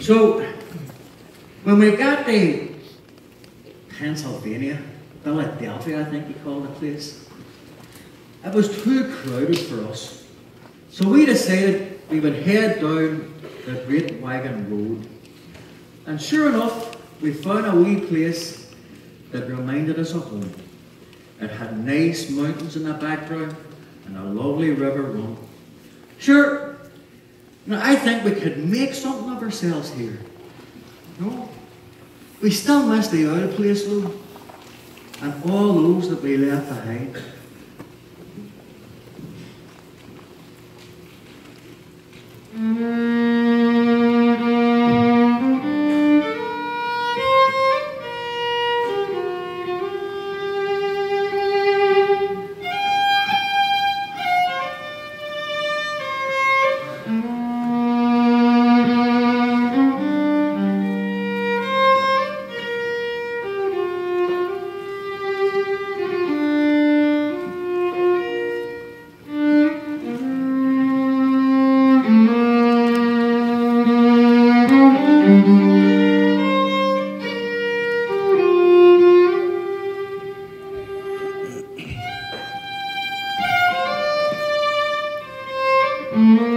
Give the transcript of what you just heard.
So, when we got to Pennsylvania, Philadelphia, I think you call the place, it was too crowded for us. So we decided we would head down the Great Wagon Road. And sure enough, we found a wee place that reminded us of home. It had nice mountains in the background and a lovely river run. Sure, I think we could make something of ourselves here. No? We still miss the of place though, and all those that we left behind. Mm-hmm.